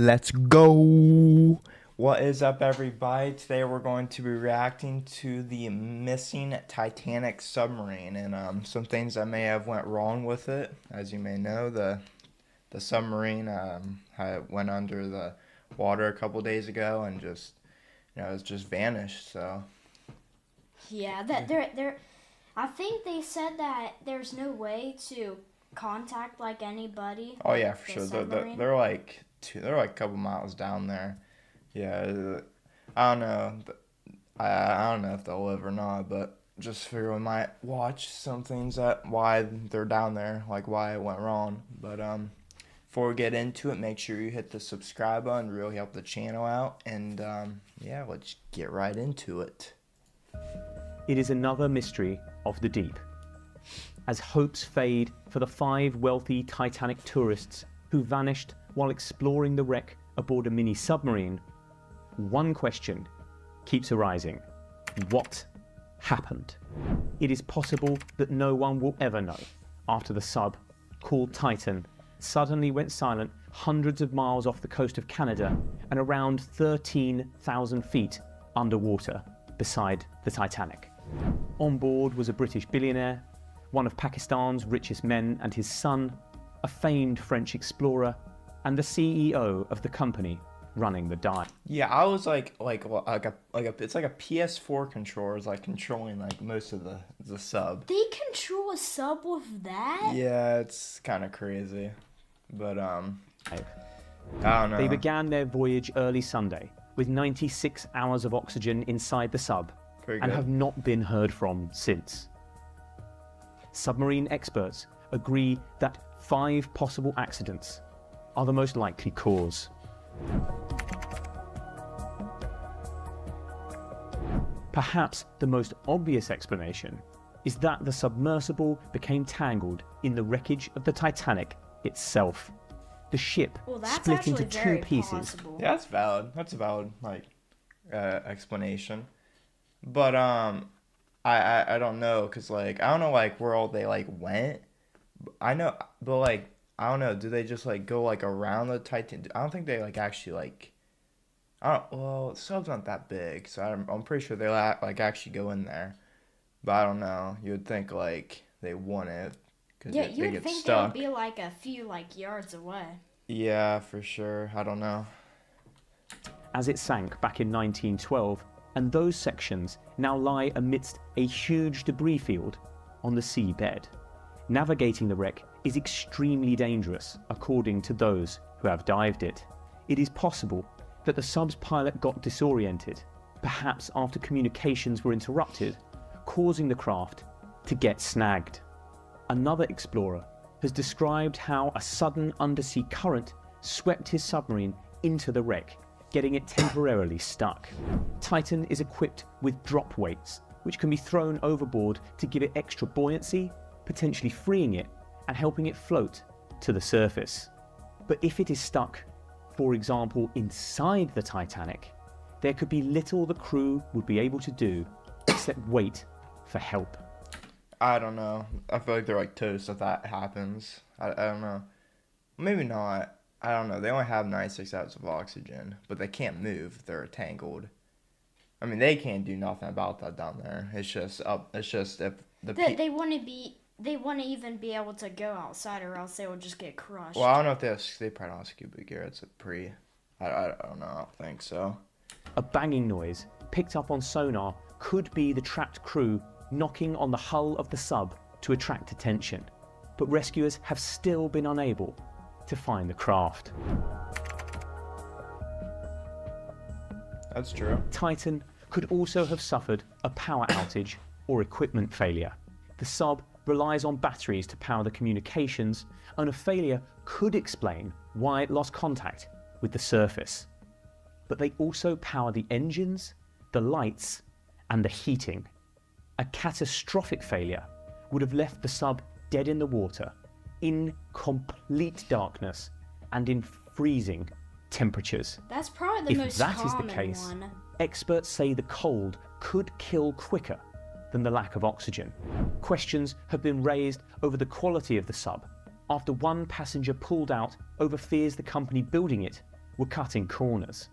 Let's go. What is up, everybody? Today we're going to be reacting to the missing Titanic submarine and um, some things that may have went wrong with it. As you may know, the the submarine um, went under the water a couple days ago and just you know it's just vanished. So Yeah, that they're they're. I think they said that there's no way to contact like anybody. oh yeah, for the sure. They're, they're like two, they're like a couple miles down there. Yeah, I don't know. I I don't know if they'll live or not, but just figure we might watch some things that why they're down there, like why it went wrong. But um, before we get into it, make sure you hit the subscribe button, really help the channel out, and um, yeah, let's get right into it. It is another mystery of the deep. As hopes fade for the five wealthy Titanic tourists who vanished while exploring the wreck aboard a mini submarine, one question keeps arising What happened? It is possible that no one will ever know after the sub, called Titan, suddenly went silent hundreds of miles off the coast of Canada and around 13,000 feet underwater beside the Titanic. On board was a British billionaire, one of Pakistan's richest men and his son, a famed French explorer, and the CEO of the company running the dive. Yeah, I was like like well, like a like a it's like a PS4 controller is like controlling like most of the the sub. They control a sub with that. Yeah, it's kind of crazy, but um, I don't know. They began their voyage early Sunday with 96 hours of oxygen inside the sub Pretty and good. have not been heard from since. Submarine experts agree that five possible accidents are the most likely cause. Perhaps the most obvious explanation is that the submersible became tangled in the wreckage of the Titanic itself. The ship Well, split into two pieces. possible. Yeah, that's valid. That's a valid like uh, explanation. But um, I I, I don't know because like I don't know like where all they like went. I know, but like I don't know. Do they just like go like around the Titan? I don't think they like actually like. I don't. Well, sub's not that big, so I'm I'm pretty sure they la- like actually go in there. But I don't know. You would think like they wouldn't. Cause Yeah, they, you they would get think stuck. they would be like a few like yards away. Yeah, for sure. I don't know. as it sank back in 1912, and those sections now lie amidst a huge debris field on the seabed. Navigating the wreck is extremely dangerous, according to those who have dived it. It is possible that the sub's pilot got disoriented, perhaps after communications were interrupted, causing the craft to get snagged. Another explorer has described how a sudden undersea current swept his submarine into the wreck, getting it temporarily stuck. Titan is equipped with drop weights, which can be thrown overboard to give it extra buoyancy, potentially freeing it and helping it float to the surface. But if it is stuck, for example, inside the Titanic, there could be little the crew would be able to do except wait for help. I don't know. I feel like they're like toast if that happens. I, I don't know. Maybe not. I don't know. They only have 96 hours of oxygen, but they can't move. They're tangled. I mean, they can't do nothing about that down there. It's just up. It's just if the They, pe- they wouldn't be. They wouldn't even be able to go outside, or else they would just get crushed. Well, I don't know if they have. They probably don't have scuba gear. It's a pre. I, I, I don't know. I don't think so. A banging noise picked up on sonar could be the trapped crew knocking on the hull of the sub to attract attention, but rescuers have still been unable to find the craft. That's true. Titan could also have suffered a power outage or equipment failure. The sub relies on batteries to power the communications, and a failure could explain why it lost contact with the surface. But they also power the engines, the lights, and the heating. A catastrophic failure would have left the sub dead in the water, in complete darkness, and in freezing temperatures. That's probably the If most that is the case, one. experts say the cold could kill quicker than the lack of oxygen. Questions have been raised over the quality of the sub after one passenger pulled out over fears the company building it were cutting corners.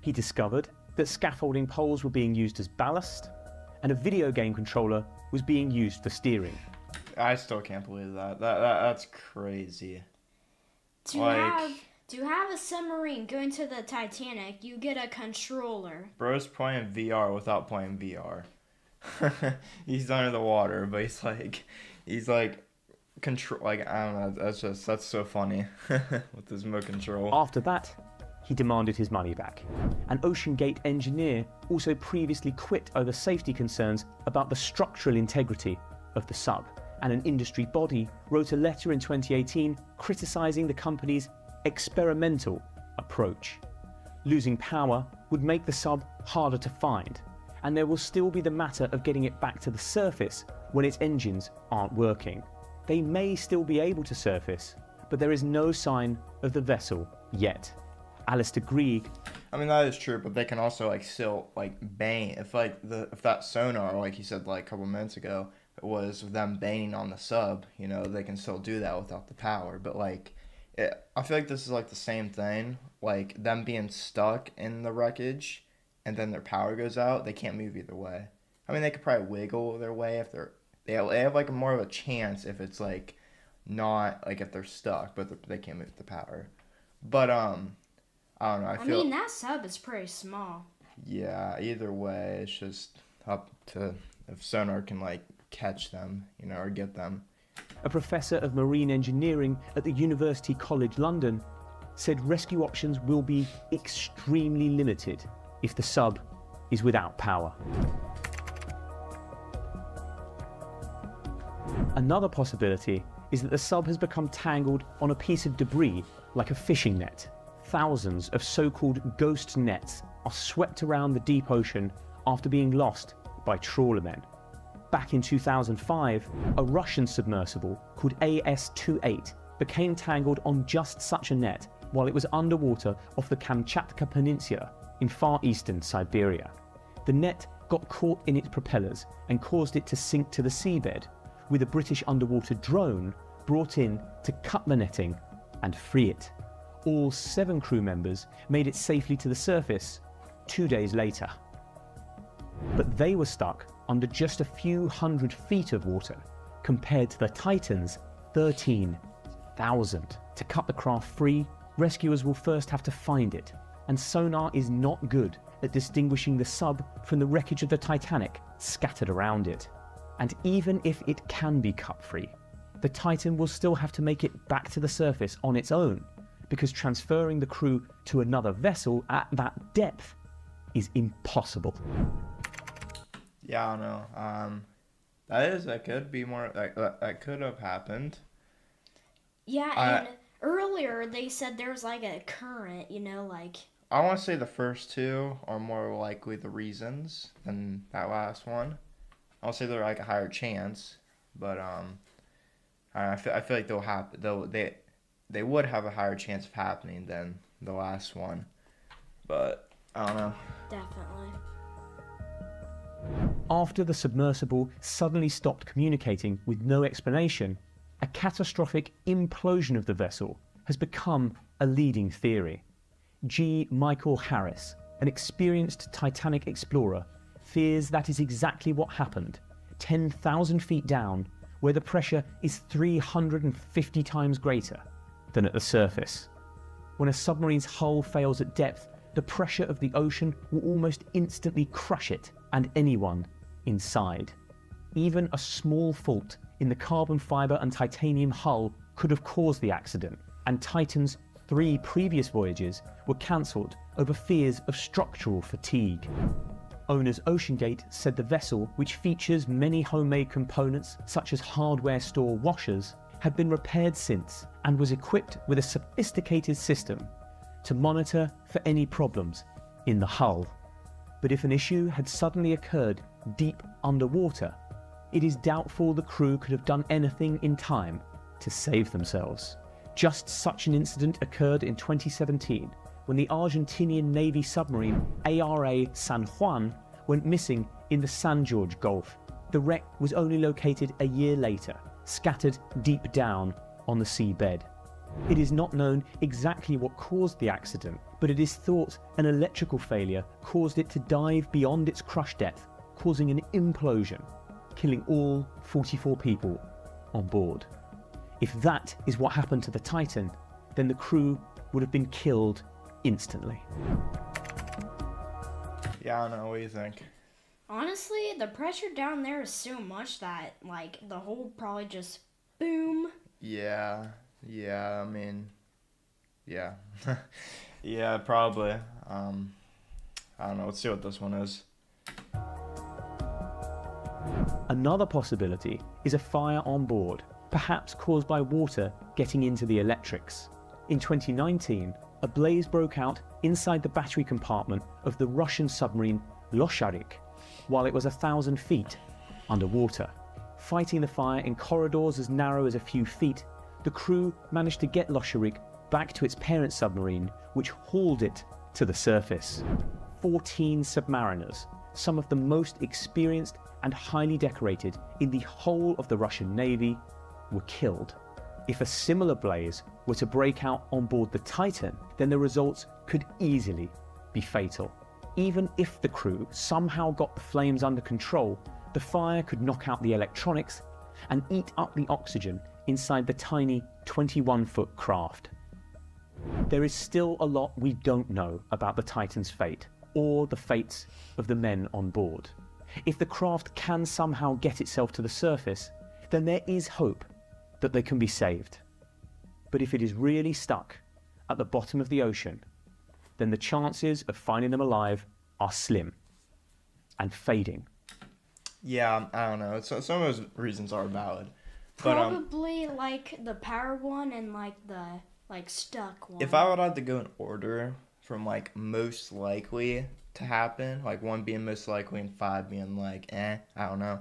He discovered that scaffolding poles were being used as ballast, and a video game controller was being used for steering. I still can't believe that. That, that that's crazy. To Like- have to have a submarine going to the Titanic, you get a controller. Bro's playing VR without playing VR. he's under the water, but he's like, he's like, control. Like I don't know. That's just that's so funny with this remote control. After that, he demanded his money back. An OceanGate engineer also previously quit over safety concerns about the structural integrity of the sub, and an industry body wrote a letter in 2018 criticizing the company's experimental approach. Losing power would make the sub harder to find, and there will still be the matter of getting it back to the surface when its engines aren't working. They may still be able to surface, but there is no sign of the vessel yet. Alistair Greig I mean that is true, but they can also like still like bang if like the if that sonar, like you said like a couple minutes ago, was them banging on the sub. You know they can still do that without the power. But like, it, I feel like this is like the same thing. Like them being stuck in the wreckage, and then their power goes out. They can't move either way. I mean they could probably wiggle their way if they're they have, they have like more of a chance if it's like not like if they're stuck, but they can't move the power. But um. I don't know. I I, feel mean, that sub is pretty small. yeah, either way, it's just up to if sonar can like catch them, you know, or get them. a professor of marine engineering at the University College London, said rescue options will be extremely limited if the sub is without power. Another possibility is that the sub has become tangled on a piece of debris like a fishing net. Thousands of so called ghost nets are swept around the deep ocean after being lost by trawlermen. Back in 2005, a Russian submersible called AS 28 became tangled on just such a net while it was underwater off the Kamchatka Peninsula in far eastern Siberia. The net got caught in its propellers and caused it to sink to the seabed, with a British underwater drone brought in to cut the netting and free it. All seven crew members made it safely to the surface two days later but they were stuck under just a few hundred feet of water compared to the Titan's 13,000. To cut the craft free, rescuers will first have to find it, and sonar is not good at distinguishing the sub from the wreckage of the Titanic scattered around it. And even if it can be cut free, the Titan will still have to make it back to the surface on its own, because transferring the crew to another vessel at that depth is impossible. Yeah, I know. Um, that is that could be more that that, that could have happened. Yeah, I- and earlier they said there was like a current, you know, like I want to say the first two are more likely the reasons than that last one. I'll say they're like a higher chance, but um, I I feel I feel like they'll happen. They'll they they would have a higher chance of happening than the last one, but I don't know. definitely. After the submersible suddenly stopped communicating with no explanation, a catastrophic implosion of the vessel has become a leading theory. G. Michael Harris, an experienced Titanic explorer, fears that is exactly what happened 10,000 feet down, where the pressure is 350 times greater than at the surface. When a submarine's hull fails at depth, the pressure of the ocean will almost instantly crush it and anyone inside. Even a small fault in the carbon fibre and titanium hull could have caused the accident, and Titan's three previous voyages were cancelled over fears of structural fatigue. Owners OceanGate said the vessel, which features many homemade components such as hardware store washers, had been repaired since and was equipped with a sophisticated system to monitor for any problems in the hull. But if an issue had suddenly occurred deep underwater, it is doubtful the crew could have done anything in time to save themselves. Just such an incident occurred in 2017 when the Argentinian Navy submarine ARA San Juan went missing in the San Jorge Gulf. The wreck was only located a year later, scattered deep down on the seabed. It is not known exactly what caused the accident, but it is thought an electrical failure caused it to dive beyond its crush depth, causing an implosion, killing all 44 people on board. If that is what happened to the Titan, then the crew would have been killed instantly. Yeah, I don't know. What do you think? Honestly, the pressure down there is so much that like the hole probably just boom. Yeah, yeah. I mean, yeah, yeah, probably. Um, I don't know. Let's see what this one is. Another possibility is a fire on board, perhaps caused by water getting into the electrics. In 2019, a blaze broke out inside the battery compartment of the Russian submarine Losharik while it was a thousand feet underwater. Fighting the fire in corridors as narrow as a few feet, the crew managed to get Losharik back to its parent submarine, which hauled it to the surface. 14 submariners, some of the most experienced and highly decorated in the whole of the Russian Navy, were killed. If a similar blaze were to break out on board the Titan, then the results could easily be fatal. Even if the crew somehow got the flames under control, the fire could knock out the electronics and eat up the oxygen inside the tiny 21 foot craft. There is still a lot we don't know about the Titan's fate, or the fates of the men on board. If the craft can somehow get itself to the surface, then there is hope that they can be saved. But if it is really stuck at the bottom of the ocean, then the chances of finding them alive are slim and fading. Yeah, I don't know. So, some of those reasons are valid, but um, Probably like the power one and like the like stuck one. if I would have to go in order from like most likely to happen, like one being most likely and five being like eh, I don't know.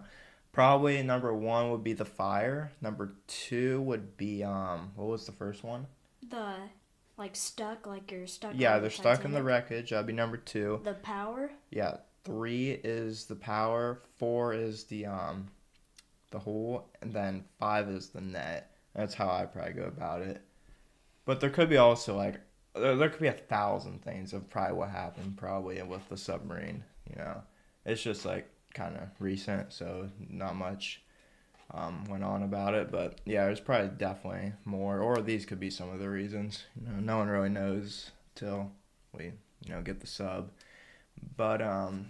Probably number one would be the fire. Number two would be um, what was the first one? the like stuck, like you're stuck. Yeah, they're stuck in the wreckage. That'd be number two. The power. Yeah, three is the power. Four is the um, the hole, and then five is the net. That's how I probably go about it. But there could be also like there, there could be a thousand things of probably what happened probably with the submarine. You know, it's just like kind of recent, so not much um, went on about it. But yeah, there's probably definitely more, or these could be some of the reasons. You know, no one really knows till we you know get the sub. But um,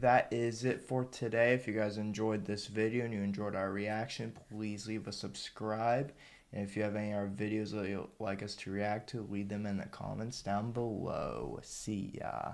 that is it for today. If you guys enjoyed this video and you enjoyed our reaction, please leave a subscribe. And if you have any our videos that you'd like us to react to, leave them in the comments down below. See ya.